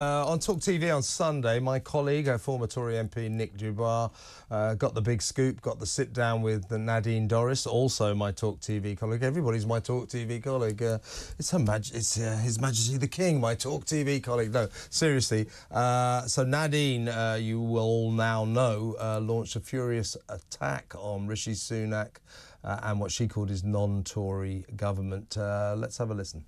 Uh, on Talk TV on Sunday, my colleague, uh, former Tory MP Nick de Bois, uh, got the big scoop, got the sit down with Nadine Dorries, also my Talk TV colleague. Everybody's my Talk TV colleague. Uh, it's her Maj- it's uh, His Majesty the King, my Talk TV colleague. No, seriously. Uh, so Nadine, you will all now know, launched a furious attack on Rishi Sunak and what she called his non-Tory government. let's have a listen.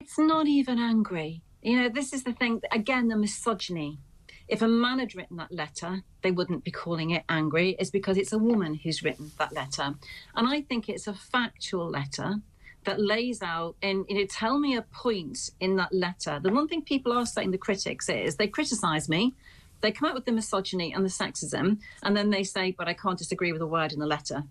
It's not even angry. You know, this is the thing, again, the misogyny. If a man had written that letter, they wouldn't be calling it angry. It's because it's a woman who's written that letter. And I think it's a factual letter that lays out and you know tell me a point in that letter the one thing people are saying the critics is they criticize me they come out with the misogyny and the sexism and then they say but i can't disagree with a word in the letter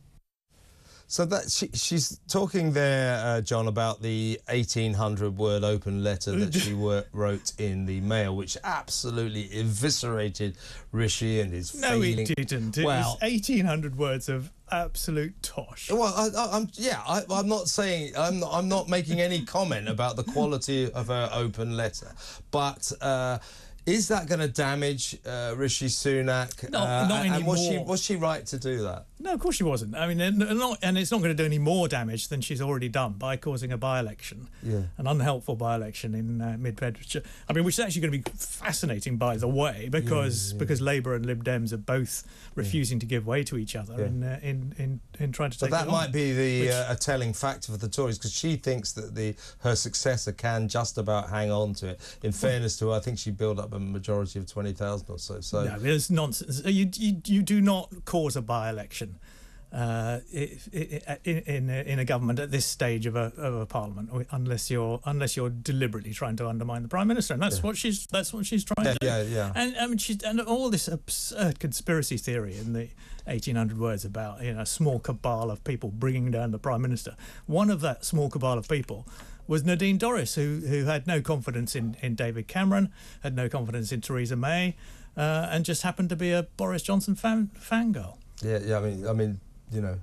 so that she, she's talking there, uh, John, about the 1800 word open letter that she wrote in the Mail, which absolutely eviscerated Rishi and his. No, it didn't. It well, was 1800 words of absolute tosh. Well, I, am yeah, I, am not saying I'm not, I'm not making any comment about the quality of her open letter, but. Uh, is that going to damage uh, Rishi Sunak? No, uh, not and anymore. was she was she right to do that? No, of course she wasn't. I mean, and, not, and it's not going to do any more damage than she's already done by causing a by-election, yeah. an unhelpful by-election in uh, Mid Bedfordshire. I mean, which is actually going to be fascinating, by the way, because yeah, yeah. because Labour and Lib Dems are both refusing to give way to each other in, uh, in in in trying to take. But that might be the which, uh, a telling factor for the Tories because she thinks that the her successor can just about hang on to it. In fairness to her, I think she built up a majority of twenty thousand or so. So no, it's nonsense. You, you you do not cause a by-election uh, in, in, in a government at this stage of a, of a parliament, unless you're unless you're deliberately trying to undermine the prime minister, and that's yeah. what she's that's what she's trying yeah, to do. Yeah, yeah. And I mean, she's and all this absurd conspiracy theory in the 1800 words about you know a small cabal of people bringing down the prime minister. One of that small cabal of people was Nadine Dorries, who who had no confidence in in David Cameron, had no confidence in Theresa May, uh, and just happened to be a Boris Johnson fan fangirl. Yeah, yeah. I mean, I mean you know,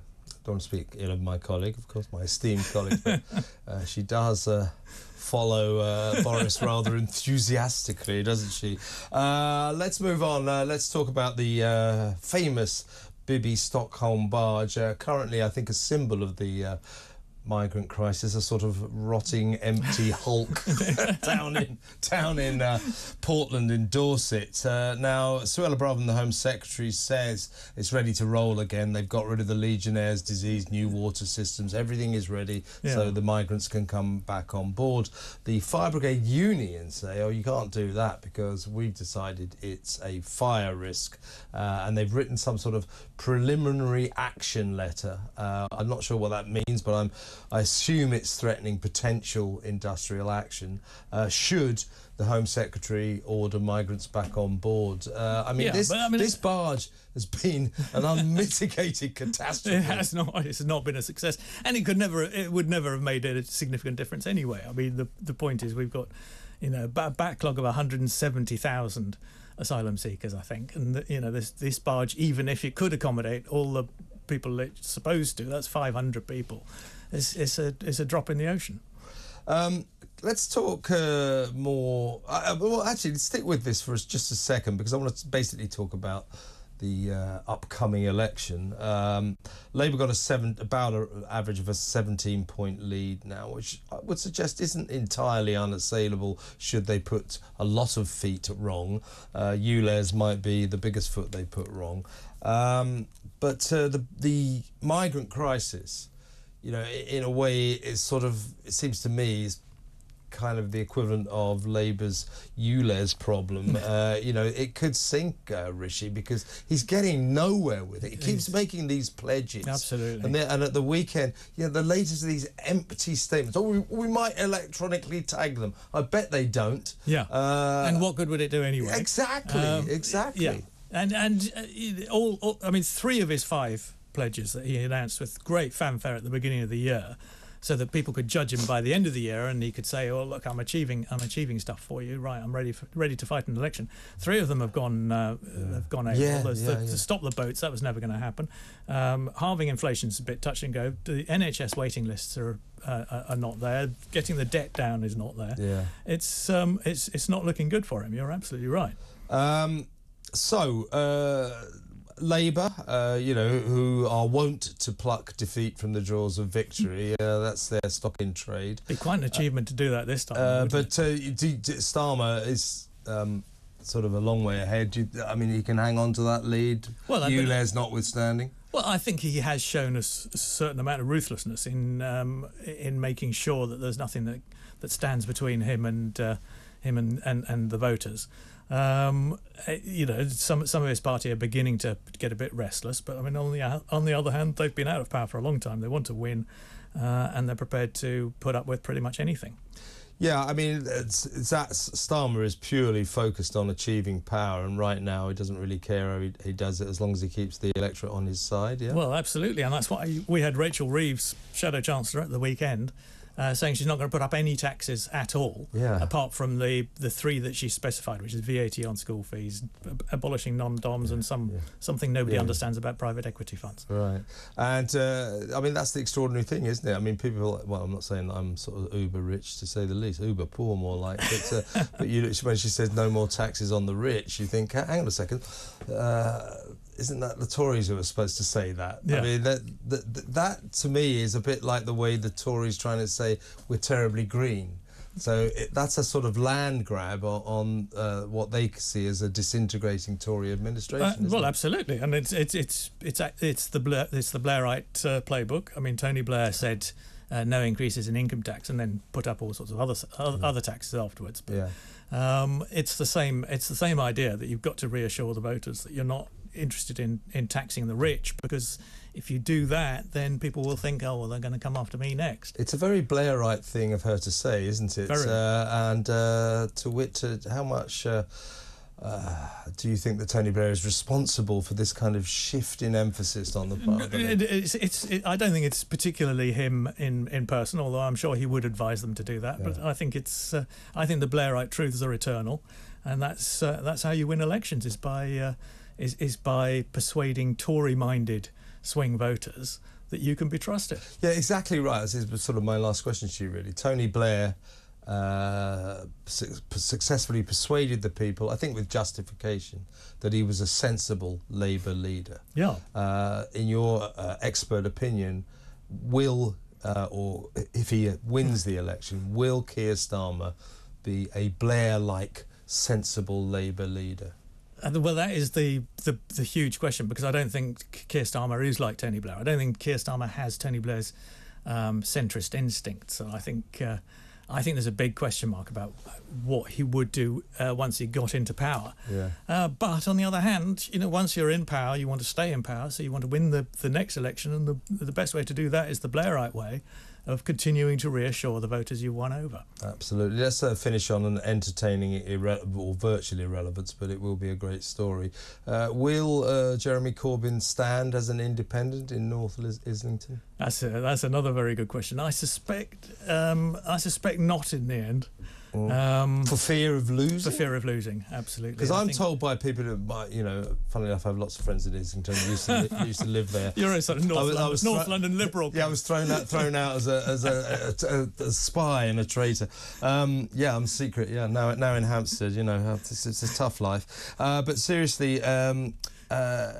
don't speak ill of my colleague, of course, my esteemed colleague, but uh, she does uh, follow uh, Boris rather enthusiastically, doesn't she? Uh, let's move on. Uh, let's talk about the uh, famous Bibby Stockholm barge, currently, I think, a symbol of the migrant crisis, a sort of rotting, empty hulk down in down in uh, Portland in Dorset. Uh, now, Suella Braverman, the Home Secretary, says it's ready to roll again. They've got rid of the Legionnaires' disease, new water systems, everything is ready, yeah. so the migrants can come back on board. The Fire Brigade Union say, "Oh, you can't do that because we've decided it's a fire risk," uh, and they've written some sort of preliminary action letter. Uh, I'm not sure what that means, but I'm I assume it's threatening potential industrial action. Uh, should the Home Secretary order migrants back on board? Uh, I mean, yeah, this, I mean, this barge has been an unmitigated catastrophe. It has not. It's not been a success, and it could never. It would never have made a significant difference anyway. I mean, the the point is we've got, you know, a backlog of 170,000 asylum seekers, I think, and the, you know this this barge, even if it could accommodate all the people it's supposed to, that's 500 people is, is, a, is a drop in the ocean. Um, let's talk uh, more. Uh, well, actually, stick with this for just a second because I want to basically talk about the uh, upcoming election. Um, Labour got a seven, about an average of a 17 point lead now, which I would suggest isn't entirely unassailable should they put a lot of feet wrong. Uh, ULEZ might be the biggest foot they put wrong. Um, but uh, the, the migrant crisis you know, in a way, it's sort of, it seems to me, is kind of the equivalent of Labour's ULEZ problem. uh, you know, it could sink uh, Rishi because he's getting nowhere with it. He keeps making these pledges. Absolutely. And, and, at the weekend, you know, the latest of these empty statements. Oh, we, we might electronically tag them. I bet they don't. Yeah. Uh, and what good would it do anyway? Exactly. Um, exactly. Yeah. And and uh, all, all, I mean, three of his five pledges that he announced with great fanfare at the beginning of the year so that people could judge him by the end of the year, and he could say, "Oh, look, I'm achieving, I'm achieving stuff for you. Right, I'm ready, for, ready to fight an election." Three of them have gone, uh, have gone AWOL. Yeah, yeah, the, yeah. To stop the boats, that was never going to happen. Um, halving inflation's a bit touch and go. The NHS waiting lists are uh, are- are not there. Getting the debt down is not there. Yeah. It's um, it's it's not looking good for him. You're absolutely right. Um, so, uh, Labour, uh, you know, who are wont to pluck defeat from the jaws of victory, uh, that's their stock in trade. Be quite an achievement to do that this time. Uh, but uh, Starmer is um, sort of a long way ahead. You, I mean, he can hang on to that lead, Well, ULEZ notwithstanding. Well, I think he has shown a certain amount of ruthlessness in um, in making sure that there's nothing that, that stands between him and uh, him and, and, and the voters. Um, eh, you know, some some of his party are beginning to get a bit restless, but I mean, on the on the other hand, they've been out of power for a long time. They want to win, uh, and they're prepared to put up with pretty much anything. Yeah, I mean, it's, it's that Starmer is purely focused on achieving power, and right now he doesn't really care how he, he does it as long as he keeps the electorate on his side. Yeah. Well, absolutely, and that's why we had Rachel Reeves, Shadow Chancellor, at the weekend, uh, saying she's not going to put up any taxes at all, Yeah. apart from the the three that she specified, which is VAT on school fees, ab- abolishing non-doms, and some yeah. something nobody Yeah. understands about private equity funds. Right, and uh, I mean that's the extraordinary thing, isn't it? I mean, people. Well, I'm not saying that I'm sort of uber rich to say the least, uber poor more like. But, uh, but you, when she says no more taxes on the rich, you think, hang on a second, uh, isn't that the Tories who are supposed to say that? Yeah. I mean, that, that that to me is a bit like the way the Tories trying to say we're terribly green. So it, that's a sort of land grab on, uh, what they see as a disintegrating Tory administration. Uh, well, it? absolutely, and it's it's it's it's it's the Blair, it's the Blairite uh, playbook. I mean, Tony Blair said uh, no increases in income tax, and then put up all sorts of other other, other taxes afterwards. But yeah. Um, it's the same. It's the same idea that you've got to reassure the voters that you're not interested in in taxing the rich because if you do that, then people will think, oh well, they're going to come after me next. It's a very Blairite thing of her to say, isn't it? Very. Uh, and uh, to wit, to how much uh, uh, do you think that Tony Blair is responsible for this kind of shift in emphasis on the part of the It, it's, it's, it, I don't think it's particularly him in, in person, although I'm sure he would advise them to do that. But I think it's uh, I think the Blairite truths are eternal, and that's uh, that's how you win elections is by uh, is is by persuading Tory-minded swing voters that you can be trusted. Yeah, exactly right. This is sort of my last question to you, really. Tony Blair uh, su- successfully persuaded the people, I think with justification, that he was a sensible Labour leader. Yeah. uh, in your uh, expert opinion, will uh, or if he wins the election, will Keir Starmer be a Blair-like sensible Labour leader? Well, that is the, the the huge question because I don't think Keir Starmer is like Tony Blair. I don't think Keir Starmer has Tony Blair's um, centrist instincts, So I think uh, I think there's a big question mark about what he would do uh, once he got into power. Yeah. Uh, but on the other hand, you know, once you're in power, you want to stay in power, so you want to win the, the next election, and the the best way to do that is the Blairite way of continuing to reassure the voters you won over. Absolutely. Let's uh, finish on an entertaining irre- or virtual irrelevance, but it will be a great story. Uh, will uh, Jeremy Corbyn stand as an independent in North Lis- Islington? That's a, that's another very good question. I suspect um, I suspect not in the end. Um, For fear of losing? for fear of losing, absolutely. Because I I'm told by people who, might, you know, funnily enough, I have lots of friends in Islington who used to, li- used to live there. you're a sort of North, I was- I London, was North London liberal. Yeah, I was thrown out, thrown out as a as a, a, a, a spy and a traitor. Um, yeah, I'm secret. Yeah, now now in Hampstead, you know, it's, it's a tough life. Uh, but seriously, um, uh,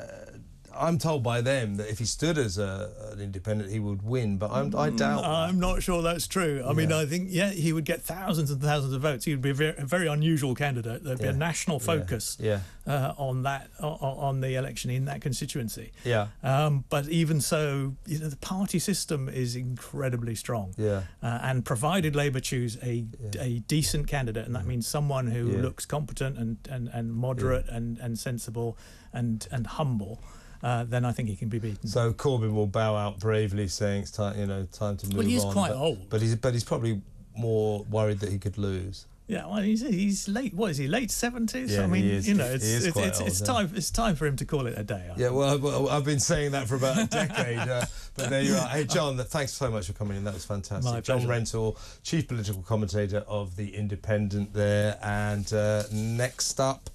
I'm told by them that if he stood as a, an independent, he would win. But I'm, I doubt. I'm not sure that's true. I mean, I think yeah, he would get thousands and thousands of votes. He would be a very, a very unusual candidate. There'd be Yeah. a national focus Yeah, uh, on that on the election in that constituency. yeah, Um, but even so, you know, the party system is incredibly strong. yeah. Uh, and provided Labour choose a, Yeah. a decent candidate, and that means someone who Yeah. looks competent and, and, and moderate and, and sensible and, and humble, uh, then I think he can be beaten. So Corbyn will bow out bravely, saying it's time, you know, time to move Well, he is on. quite but, old. but he's but he's probably more worried that he could lose. Yeah, well, he's, he's late. What is he? Late seventies. Yeah, I mean, he is- you know, he it's is it's, old, it's yeah. time. It's time for him to call it a day. I Yeah, well, well, I've been saying that for about a decade. Uh, but there you are. Hey, John, th- thanks so much for coming in. That was fantastic. My John. Rentoul, chief political commentator of The Independent there. And uh, next up,